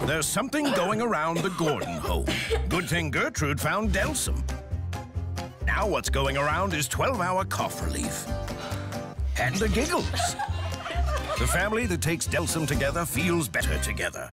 There's something going around the Gordon home. Good thing Gertrude found Delsym. Now what's going around is 12-hour cough relief. And the giggles. The family that takes Delsym together feels better together.